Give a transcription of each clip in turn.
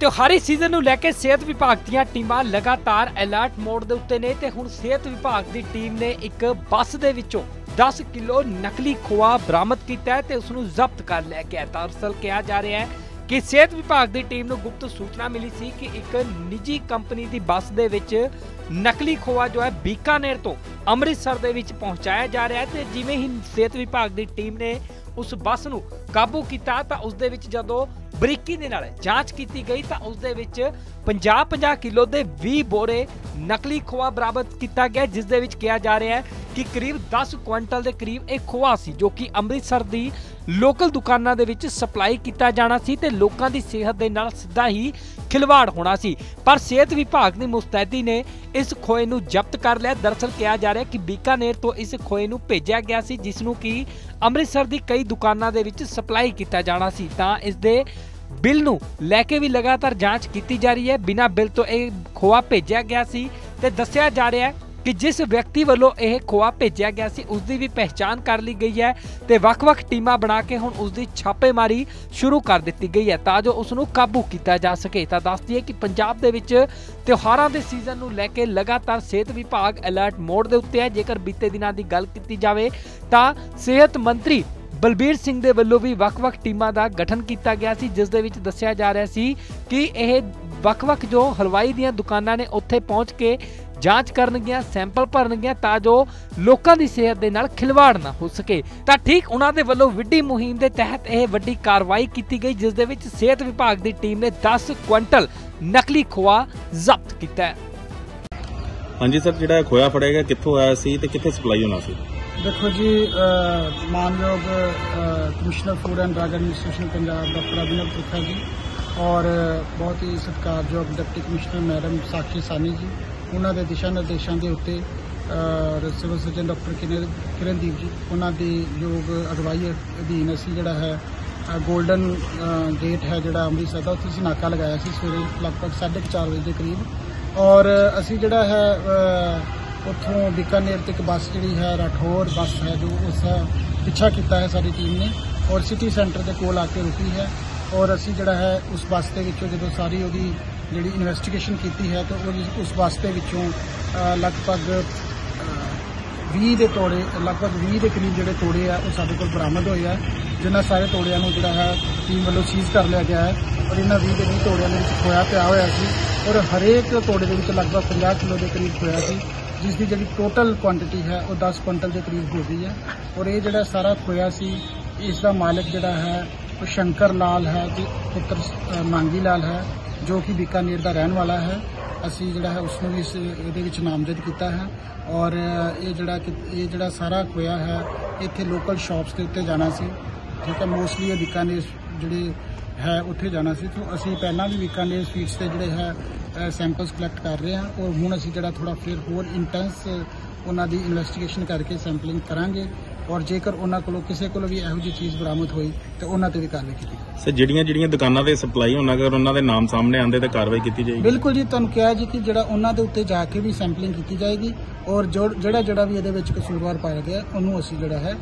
ਤਿਉਹਾਰੀ season ਨੂੰ ਲੈ ਕੇ ਸਿਹਤ ਵਿਭਾਗ ਦੀਆਂ ਟੀਮਾਂ ਲਗਾਤਾਰ ਅਲਰਟ ਮੋਡ ਦੇ ਉੱਤੇ ਨੇ ਤੇ ਹੁਣ ਸਿਹਤ ਵਿਭਾਗ ਦੀ ਟੀਮ ਨੇ ਇੱਕ ਬੱਸ ਦੇ ਵਿੱਚੋਂ 10 ਕਿਲੋ ਨਕਲੀ ਖੋਆ ਬਰਾਮਦ ਕੀਤਾ ਹੈ ਤੇ ਉਸ ਨੂੰ ਜ਼ਬਤ ਕਰ ਲਿਆ ਗਿਆ ਹੈ। ਦਰਅਸਲ ਕਿਹਾ ਜਾ ਰਿਹਾ ਹੈ ਕਿ ਸਿਹਤ ਵਿਭਾਗ ਦੀ ਟੀਮ ਨੂੰ ਗੁਪਤ ਸੂਚਨਾ ਮਿਲੀ ਸੀ ਕਿ ਇੱਕ ਨਿੱਜੀ ਕੰਪਨੀ ਦੀ ਬੱਸ ਦੇ ਵਿੱਚ ਨਕਲੀ ਖੋਆ ਜੋ ਹੈ ਬੀਕਾਨੇਰ ਤੋਂ ਅੰਮ੍ਰਿਤਸਰ ਦੇ ਵਿੱਚ ਪਹੁੰਚਾਇਆ ਜਾ ਰਿਹਾ ਹੈ ਤੇ ਜਿਵੇਂ ਹੀ ਸਿਹਤ ਵਿਭਾਗ ਦੀ ਟੀਮ ਨੇ ਉਸ ਬੱਸ ਨੂੰ ਕਾਬੂ ਕੀਤਾ ਤਾਂ ਉਸ ਦੇ ਵਿੱਚ ਜਦੋਂ ਬਰੀਕੀ ਦੇ ਨਾਲ ਜਾਂਚ ਕੀਤੀ ਗਈ ਤਾਂ ਉਸ ਦੇ ਵਿੱਚ 50-50 ਕਿਲੋ ਦੇ 20 ਬੋਰੇ ਨਕਲੀ ਖੋਆ ਬਰਾਮਦ ਕੀਤਾ ਗਿਆ, ਜਿਸ ਦੇ ਵਿੱਚ ਕਿਹਾ ਜਾ ਰਿਹਾ ਹੈ ਕਿ ਕਰੀਬ 10 ਕੁਇੰਟਲ ਦੇ ਕਰੀਬ ਇਹ ਖੋਆ ਸੀ, ਜੋ ਕਿ ਅੰਮ੍ਰਿਤਸਰ ਦੀ ਲੋਕਲ ਦੁਕਾਨਾਂ ਦੇ ਵਿੱਚ ਸਪਲਾਈ ਕੀਤਾ ਜਾਣਾ ਸੀ ਤੇ ਲੋਕਾਂ ਦੀ ਸਿਹਤ ਦੇ ਨਾਲ ਸਿੱਧਾ ਹੀ ਖਿਲਵਾੜ ਹੋਣਾ ਸੀ। ਪਰ ਸਿਹਤ ਵਿਭਾਗ ਦੀ ਮੁਸਤੈਦੀ ਨੇ ਇਸ ਖੋਏ ਨੂੰ ਜ਼ਬਤ ਕਰ ਲਿਆ। ਦਰਅਸਲ ਕਿਹਾ ਜਾ ਰਿਹਾ ਕਿ ਬੀਕਾਨੇਰ ਤੋਂ ਇਸ ਖੋਏ ਨੂੰ ਭੇਜਿਆ ਗਿਆ ਸੀ, ਜਿਸ ਨੂੰ ਕਿ ਅੰਮ੍ਰਿਤਸਰ ਦੀ ਕਈ ਦੁਕਾਨਾਂ ਦੇ ਵਿੱਚ ਸਪਲਾਈ ਕੀਤਾ ਜਾਣਾ ਸੀ। ਤਾਂ ਇਸ ਦੇ ਬਿੱਲ ਨੂੰ ਲੈ ਕੇ ਵੀ ਲਗਾਤਾਰ ਜਾਂਚ ਕੀਤੀ ਜਾ ਰਹੀ ਹੈ। ਬਿਨਾਂ ਬਿੱਲ ਤੋਂ ਇਹ ਖੋਆ ਭੇਜਿਆ ਗਿਆ ਸੀ ਤੇ ਦੱਸਿਆ ਜਾ ਰਿਹਾ ਹੈ ਕਿ ਜਿਸ ਵਿਅਕਤੀ ਵੱਲੋਂ ਇਹ ਖੋਆ ਭੇਜਿਆ ਗਿਆ ਸੀ ਉਸ ਦੀ ਵੀ ਪਹਿਚਾਣ ਕਰ ਲਈ ਗਈ ਹੈ ਤੇ ਵੱਖ-ਵੱਖ ਟੀਮਾਂ ਬਣਾ ਕੇ ਹੁਣ ਉਸ ਦੀ ਛਾਪੇਮਾਰੀ ਸ਼ੁਰੂ ਕਰ ਦਿੱਤੀ ਗਈ ਹੈ ਤਾਂ ਜੋ ਉਸ ਨੂੰ ਕਾਬੂ ਕੀਤਾ ਜਾ ਸਕੇ। ਤਾਂ ਦੱਸ ਦਈਏ ਕਿ ਪੰਜਾਬ ਦੇ ਵਿੱਚ ਤਿਉਹਾਰਾਂ ਦੇ ਸੀਜ਼ਨ ਨੂੰ ਲੈ ਕੇ ਲਗਾਤਾਰ ਸਿਹਤ ਵਿਭਾਗ ਅਲਰਟ ਮੋਡ ਦੇ ਉੱਤੇ ਹੈ। ਜੇਕਰ ਬੀਤੇ ਦਿਨਾਂ ਦੀ ਗੱਲ ਕੀਤੀ ਜਾਵੇ ਤਾਂ ਸਿਹਤ ਮੰਤਰੀ ਬਲਬੀਰ ਸਿੰਘ ਦੇ ਵੱਲੋਂ ਵੀ ਵੱਖ-ਵੱਖ ਟੀਮਾਂ ਦਾ ਗਠਨ ਕੀਤਾ ਗਿਆ ਸੀ, ਜਿਸ ਦੇ ਵਿੱਚ ਦੱਸਿਆ ਜਾ ਰਿਹਾ ਸੀ ਕਿ ਇਹ ਵੱਖ-ਵੱਖ ਜੋ ਹਲਵਾਈ ਦੀਆਂ ਦੁਕਾਨਾਂ ਨੇ ਉੱਥੇ ਪਹੁੰਚ ਕੇ ਜਾਂਚ ਕਰਨਗੀਆਂ, ਸੈਂਪਲ ਭਰਨਗੀਆਂ ਤਾਂ ਜੋ ਲੋਕਾਂ ਦੀ ਸਿਹਤ ਦੇ ਨਾਲ ਖਿਲਵਾੜ ਨਾ ਹੋ ਸਕੇ। ਤਾਂ ਠੀਕ ਉਹਨਾਂ ਦੇ ਵੱਲੋਂ ਵਿੱਢੀ ਮੁਹਿੰਮ ਦੇ ਤਹਿਤ ਇਹ ਵੱਡੀ ਕਾਰਵਾਈ ਕੀਤੀ ਗਈ, ਜਿਸ ਦੇ ਵਿੱਚ ਸਿਹਤ ਵਿਭਾਗ ਦੀ ਟੀਮ ਨੇ 10 ਕੁਇੰਟਲ ਨਕਲੀ ਖੋਆ ਜ਼ਬਤ ਕੀਤਾ ਹੈ। ਹਾਂਜੀ ਸਰ, ਜਿਹੜਾ ਖੋਇਆ ਫੜਿਆ ਗਿਆ, ਕਿੱਥੋਂ ਆਇਆ ਸੀ ਤੇ ਕਿੱਥੇ ਸਪਲਾਈ ਹੋਣਾ ਸੀ? ਦੇਖੋ ਜੀ ਮਾਨਯੋਗ commissioner food and drug administration Punjab doctor Abhinav Trikha ji ਔਰ ਬਹੁਤ ਹੀ ਸਤਿਕਾਰਯੋਗ ਡਿਪਟੀ ਕਮਿਸ਼ਨਰ ਮੈਡਮ ਸਾਖੀ ਸਾਨੀ ਜੀ, ਉਹਨਾਂ ਦੇ ਦਿਸ਼ਾ ਨਿਰਦੇਸ਼ਾਂ ਦੇ ਉੱਤੇ civil surgeon doctor Kiran, Kirandeep ji, ਉਹਨਾਂ ਦੀ ਯੋਗ ਅਗਵਾਈ ਅਧੀਨ ਅਸੀਂ ਜਿਹੜਾ ਹੈ ਗੋਲਡਨ ਗੇਟ ਹੈ ਜਿਹੜਾ ਅੰਮ੍ਰਿਤਸਰ ਦਾ, ਉੱਥੇ ਅਸੀਂ ਨਾਕਾ ਲਗਾਇਆ ਸੀ ਸਵੇਰੇ ਲਗਭਗ 4:30 ਵਜੇ ਦੇ ਕਰੀਬ। ਔਰ ਅਸੀਂ ਜਿਹੜਾ ਹੈ ਉੱਥੋਂ ਬੀਕਾਨੇਰ ਤੱਕ ਬੱਸ ਜਿਹੜੀ ਹੈ ਰਾਠੌਰ ਬੱਸ ਹੈ ਜੋ ਉਸ ਪਿੱਛਾ ਕੀਤਾ ਹੈ ਸਾਡੀ ਟੀਮ ਨੇ ਔਰ ਸਿਟੀ ਸੈਂਟਰ ਦੇ ਕੋਲ ਆ ਕੇ ਰੁਕੀ ਹੈ ਔਰ ਅਸੀਂ ਜਿਹੜਾ ਹੈ ਉਸ ਬੱਸ ਦੇ ਵਿੱਚੋਂ ਜਦੋਂ ਸਾਰੀ ਉਹਦੀ ਜਿਹੜੀ ਇਨਵੈਸਟੀਗੇਸ਼ਨ ਕੀਤੀ ਹੈ ਤਾਂ ਉਹ ਉਸ ਬੱਸ ਦੇ ਵਿੱਚੋਂ ਲਗਭਗ ਅ, 20 ਦੇ ਤੋੜੇ ਲਗਭਗ 20 ਦੇ ਕਰੀਬ ਜਿਹੜੇ ਤੋੜੇ ਆ ਉਹ ਸਾਡੇ ਕੋਲ ਬਰਾਮਦ ਹੋਏ ਆ। ਜਿਨ੍ਹਾਂ ਸਾਰੇ ਤੋੜਿਆਂ ਨੂੰ ਜਿਹੜਾ ਹੈ ਟੀਮ ਵੱਲੋਂ ਸੀਜ਼ ਕਰ ਲਿਆ ਗਿਆ ਹੈ। ਔਰ ਇਹਨਾਂ 20 ਦੇ 20 ਤੋੜਿਆਂ ਦੇ ਵਿੱਚ ਖੋਇਆ ਪਿਆ ਹੋਇਆ ਸੀ ਔਰ ਹਰੇਕ ਤੋੜੇ ਦੇ ਵਿੱਚ ਲਗਭਗ 50 ਕਿਲੋ ਦੇ ਕਰੀਬ ਖੋਇਆ ਸੀ ਜਿਸ ਦੀ ਜਿਹੜੀ ਟੋਟਲ ਕੁਆਂਟੀਟੀ ਹੈ ਉਹ 10 ਕੁਇੰਟਲ ਦੇ ਕਰੀਬ ਹੋ ਗਈ ਹੈ ਔਰ ਇਹ ਜਿਹੜਾ ਸਾਰਾ ਖੋਇਆ ਸੀ ਇਸ ਦਾ ਮਾਲਕ ਜਿਹੜਾ ਹੈ ਉਹ ਸ਼ੰਕਰ ਲਾਲ ਹੈ ਜੀ ਪੁੱਤਰ ਅ, ਮਾਂਗੀ ਲਾਲ ਹੈ ਜੋ ਕਿ ਬੀਕਾਨੇਰ ਦਾ ਰਹਿਣ ਵਾਲਾ ਹੈ। ਅਸੀਂ ਜਿਹੜਾ ਹੈ ਉਸ ਨੂੰ ਵੀ ਇਸ ਇਹਦੇ ਵਿੱਚ ਨਾਮਜ਼ਦ ਕੀਤਾ ਹੈ ਔਰ ਇਹ ਜਿਹੜਾ ਕਿ- ਇਹ ਜਿਹੜਾ ਸਾਰਾ ਖੋਇਆ ਹੈ ਇੱਥੇ ਲੋਕਲ ਸ਼ਾਪਸ ਦੇ ਉੱਤੇ ਜਾਣਾ ਸੀ। ਠੀਕ ਹੈ ਮੋਸਟਲੀ ਇਹ ਬੀਕਾਨੇਰ ਜਿਹੜੇ ਹੈ ਉੱਥੇ ਜਾਣਾ ਸੀ। ਤੋਂ ਅਸੀਂ ਪਹਿਲਾਂ ਵੀ ਬੀਕਾਨੇਰ ਸਵੀਟਸ ਤੇ ਜਿਹੜੇ ਹੈ ਸੈਂਪਲਸ ਕਲੈਕਟ ਕਰ ਰਹੇ ਹਾਂ। ਔਰ ਹੁਣ ਅਸੀਂ ਜਿਹੜਾ ਥੋੜਾ ਫਿਰ ਹੋਰ ਇੰਟੈਂਸ ਉਹਨਾਂ ਦੀ ਇਨਵੈਸਟੀਗੇਸ਼ਨ ਕਰਕੇ ਸੈਂਪਲਿੰਗ ਕਰਾਂਗੇ। ਔਰ ਜੇਕਰ ਉਹਨਾਂ ਕੋਲੋਂ ਕਿਸੇ ਕੋਲੋਂ ਵੀ ਇਹੋ ਜਿਹੀ ਚੀਜ਼ ਬਰਾਮਦ ਹੋਈ ਤੇ ਉਹਨਾਂ ਤੇ ਵੀ ਕਾਰਵਾਈ ਕੀਤੀ। ਸਰ ਜਿਹੜੀਆਂ ਜਿਹੜੀਆਂ ਦੁਕਾਨਾਂ ਤੇ ਸਪਲਾਈ ਹੋਣਾ ਅਗਰ ਉਹਨਾਂ ਦੇ ਨਾਮ ਸਾਹਮਣੇ ਆਉਂਦੇ ਤਾਂ ਕਾਰਵਾਈ ਕੀਤੀ ਜਾਏਗੀ। ਬਿਲਕੁਲ ਜੀ ਤੁਹਾਨੂੰ ਕਿਹਾ ਜੀ ਕਿ ਜਿਹੜਾ ਉਹਨਾਂ ਦੇ ਉੱਤੇ ਜਾ ਕੇ ਵੀ ਸੈਂਪਲਿੰਗ ਕੀਤੀ ਜਾਏਗੀ। ਔਰ ਜਿਹੜਾ ਜਿਹੜਾ ਵੀ ਇਹਦੇ ਵਿੱਚ ਕਸੂਰਵਾਰ ਪਾਇਆ ਗਿਆ ਉਹਨੂੰ ਅਸੀਂ ਜਿਹੜਾ ਹੈ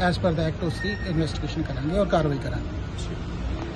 ਐਸ ਪਰ ਦਾ ਐਕਟ ਉਸ ਦੀ ਇਨਵੈਸਟੀਗੇਸ਼ਨ ਕਰਾਂਗੇ ਔਰ ਕਾਰਵਾਈ ਕਰਾਂਗੇ।